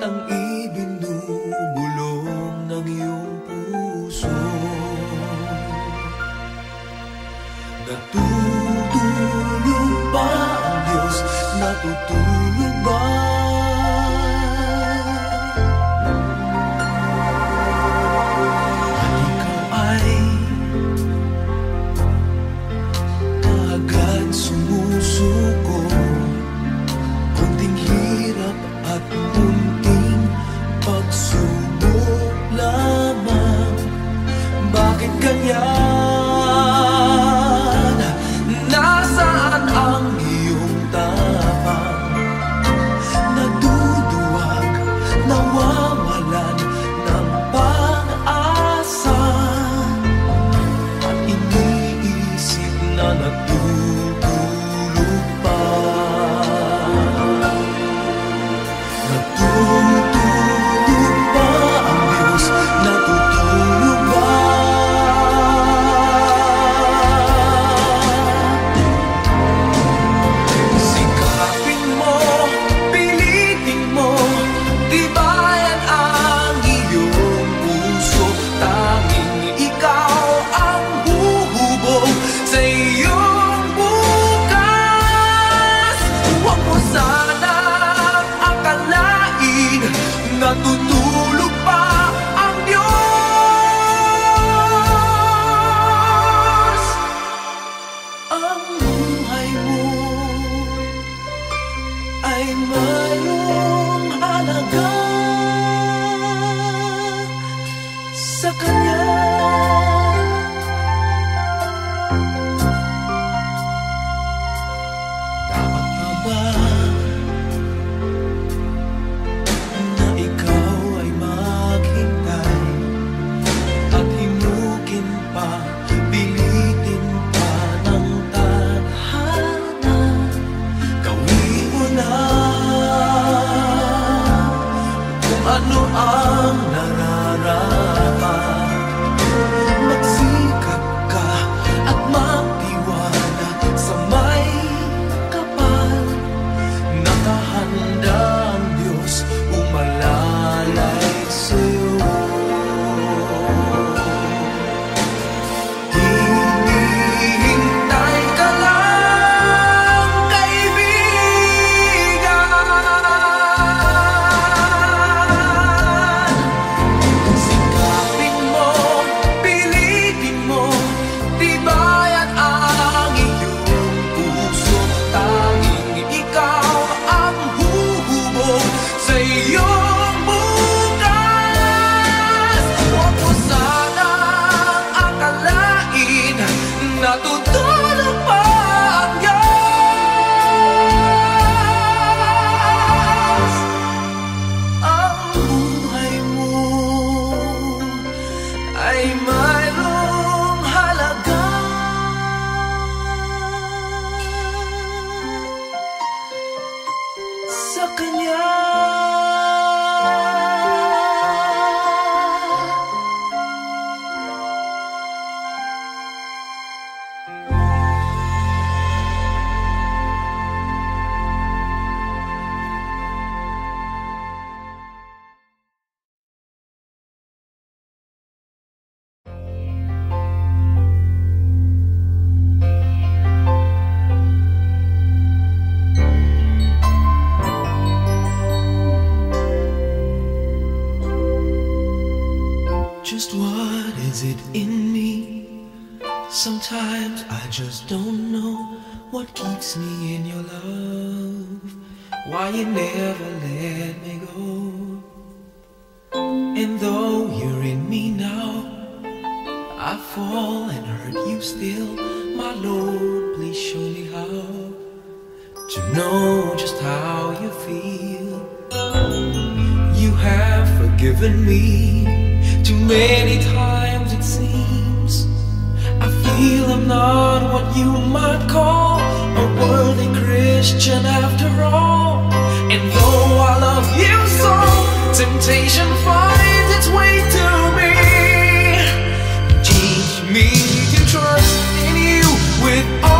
ang ibinubulong ng iyong puso. Natutulog pa ang Diyos, natutulog Sometimes I just don't know what keeps me in your love. Why you never let me go. And though you're in me now, I fall and hurt you still. My Lord, please show me how to know just how you feel. You have forgiven me too many times feel I'm not what you might call a worthy Christian after all. And though I love you so, temptation finds its way to me. Teach me to trust in you with all.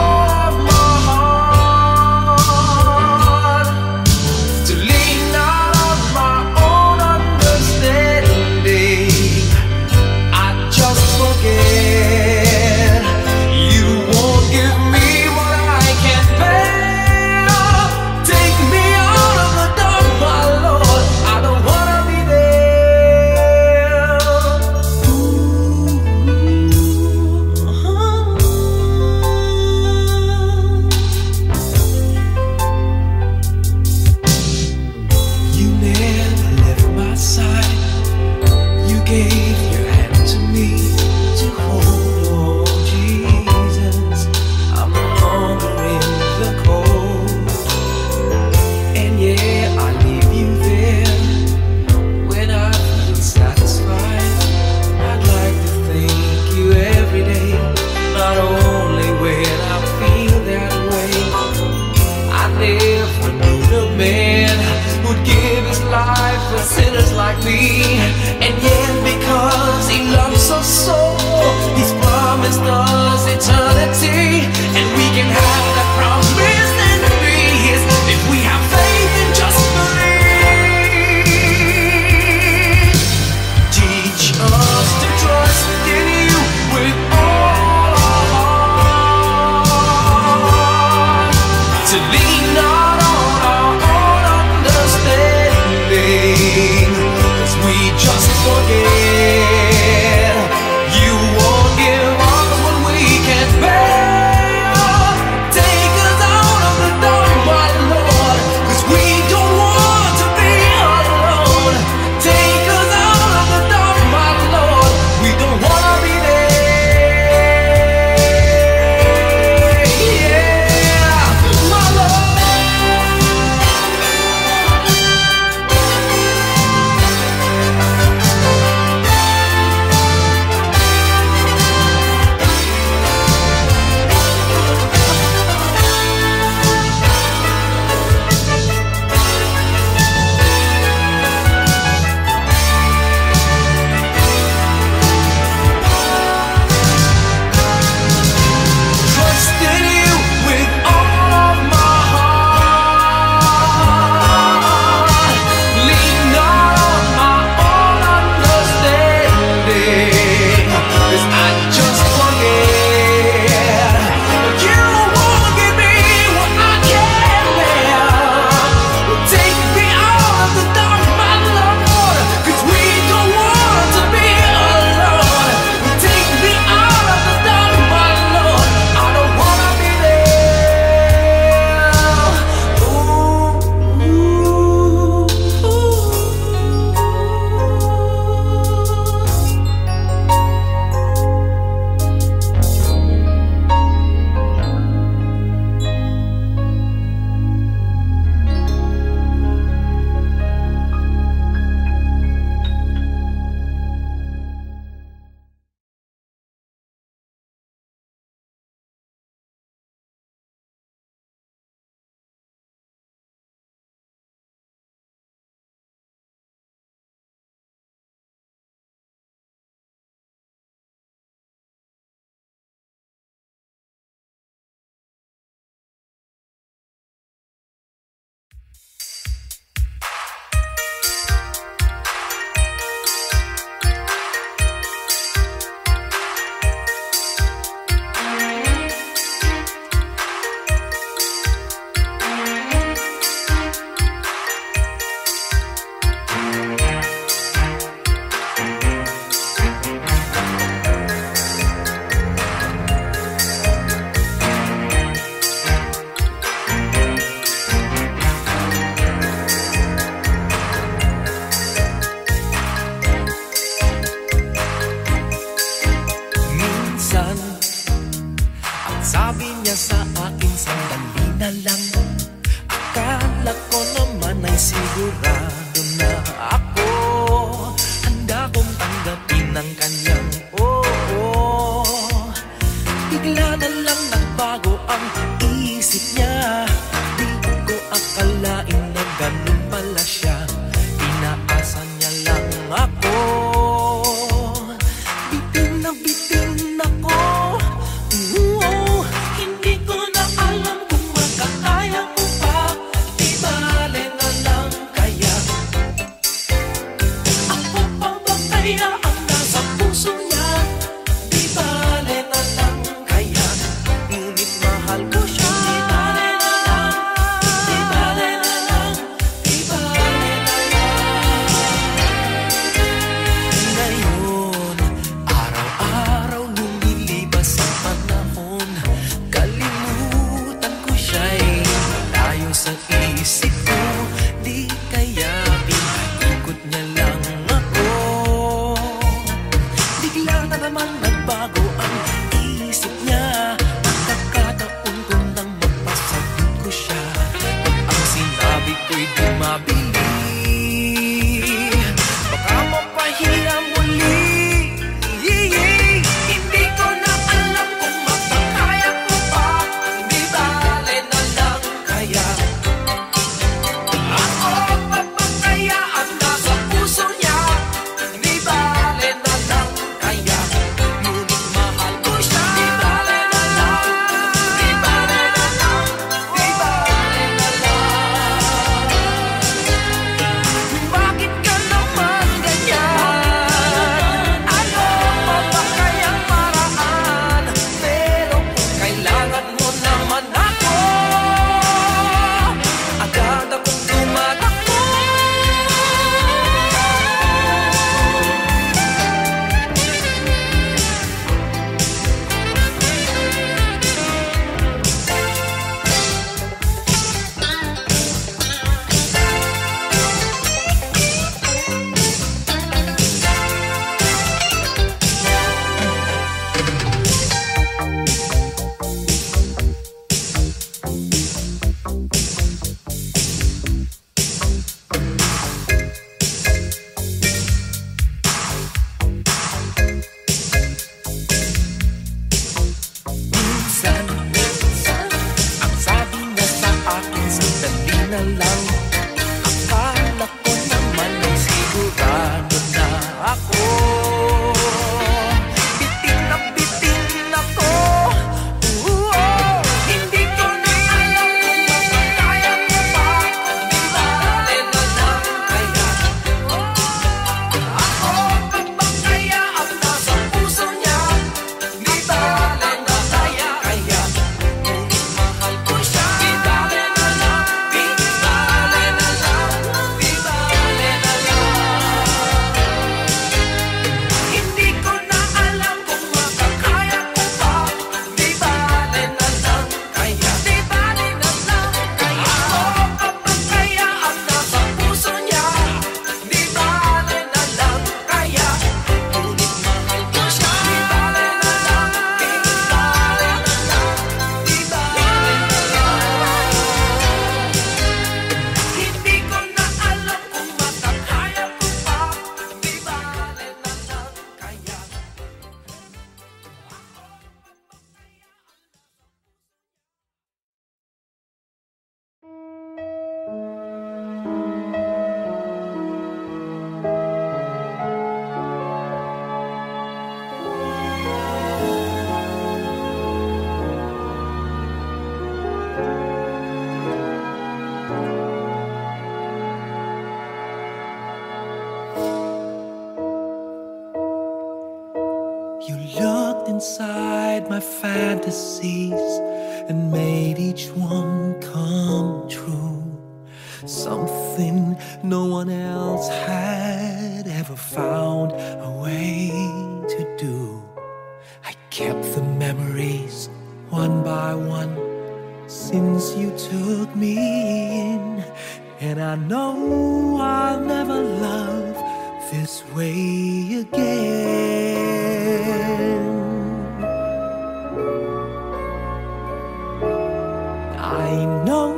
I know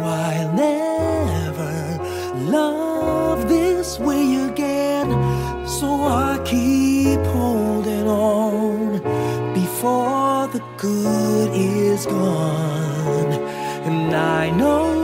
I'll never love this way again, so I keep holding on before the good is gone. And I know.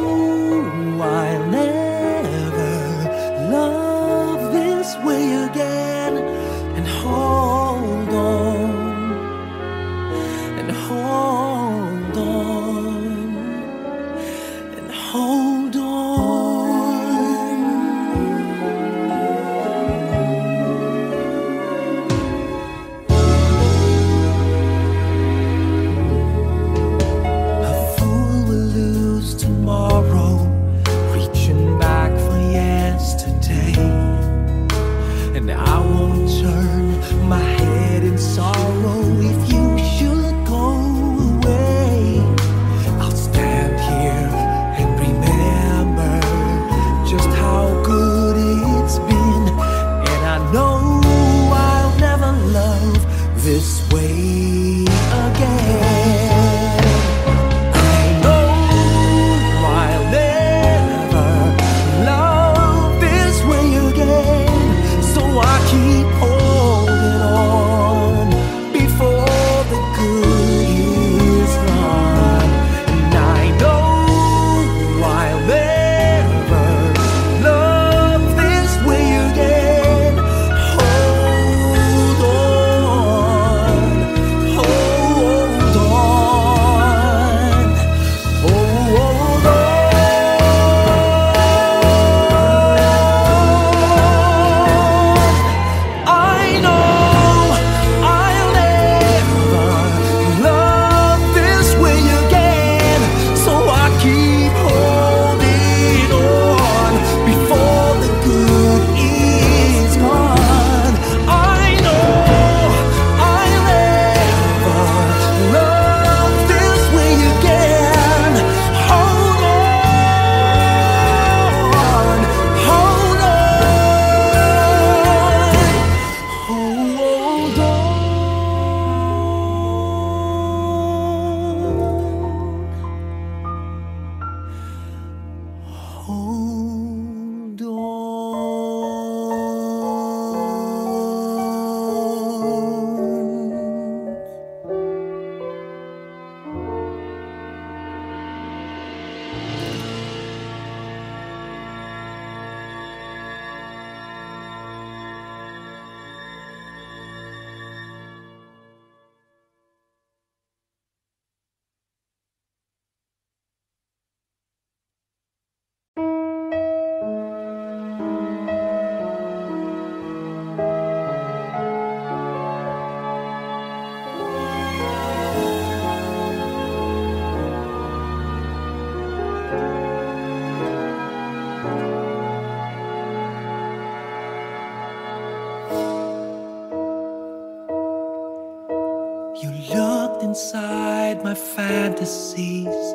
Inside my fantasies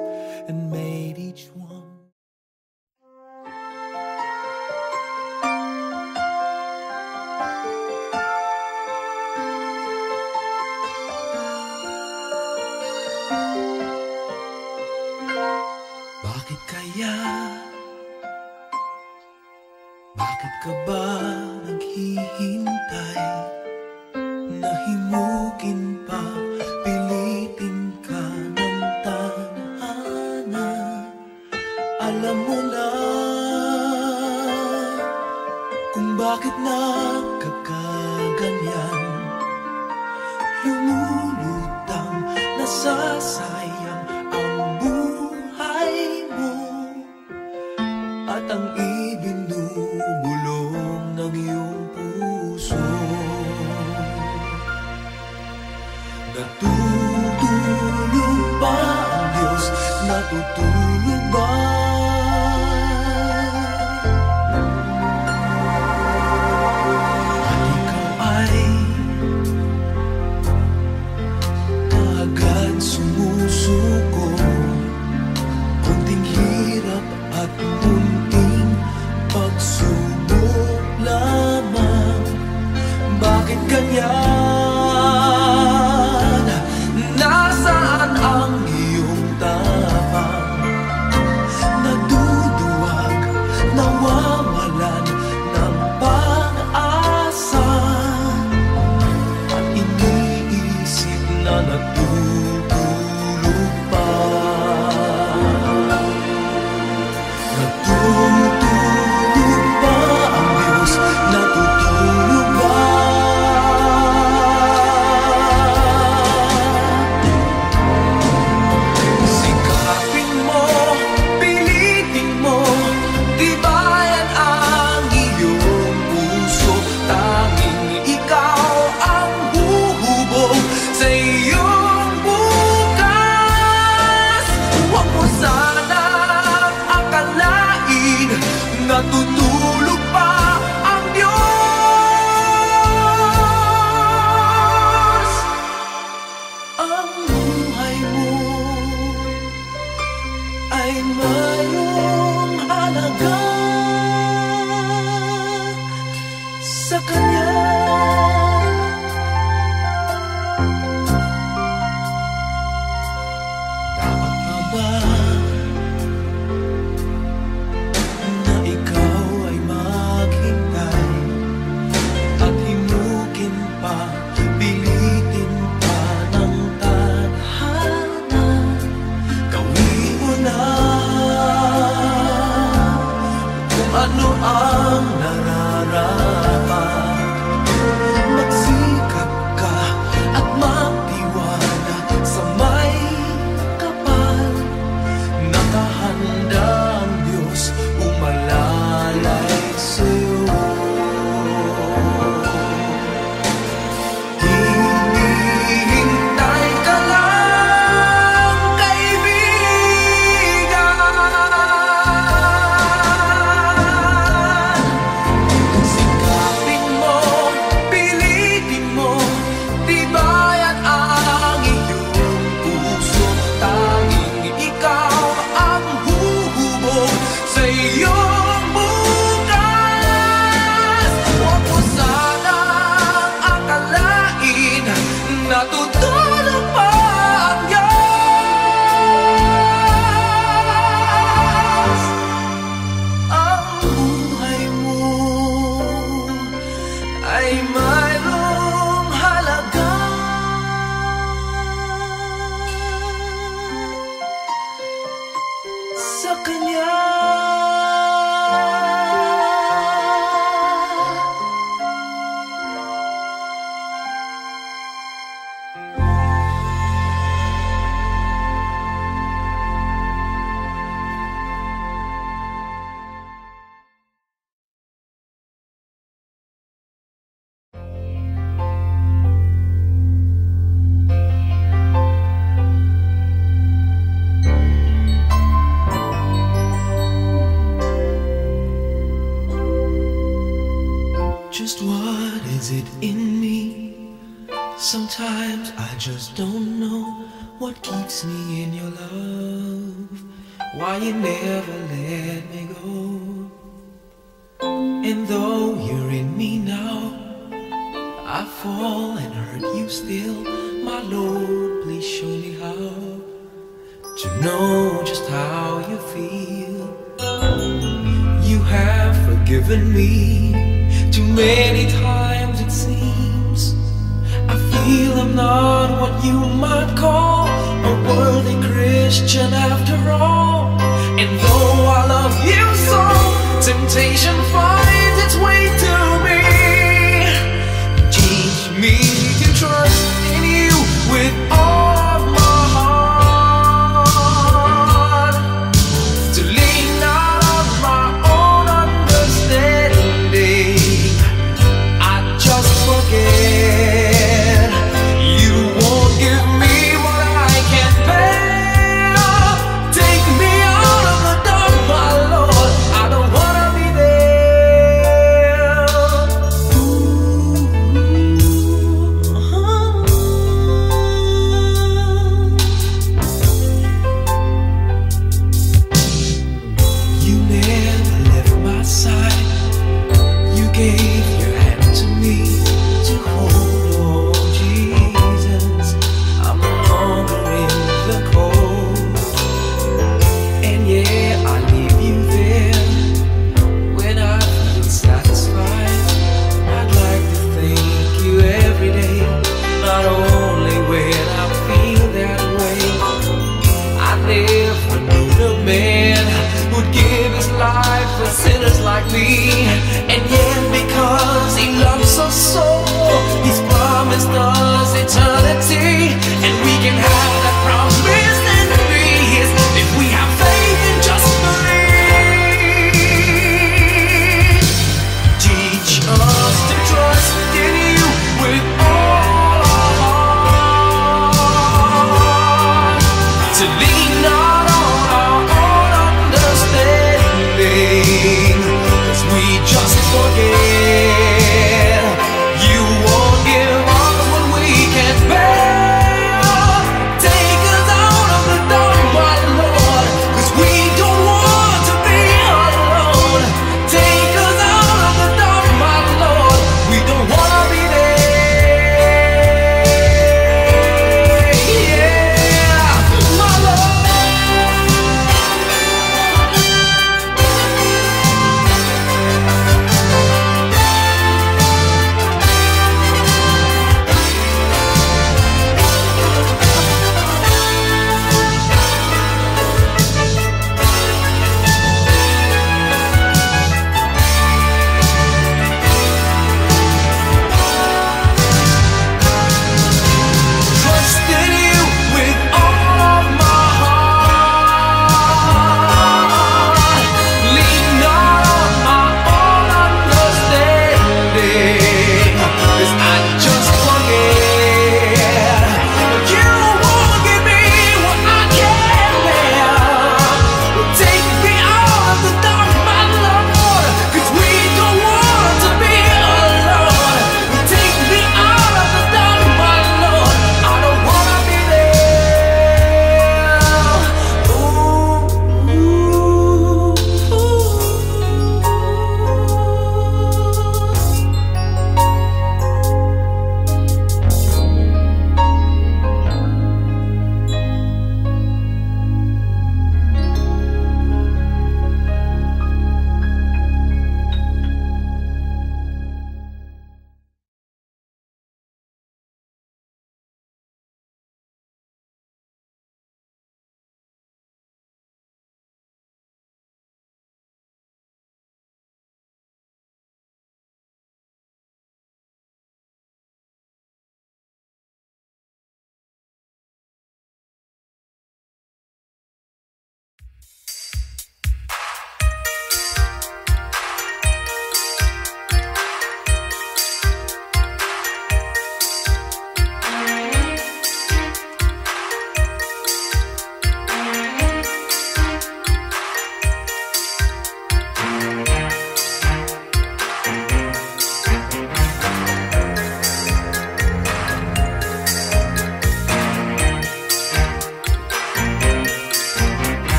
kung ano ang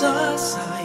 ganyan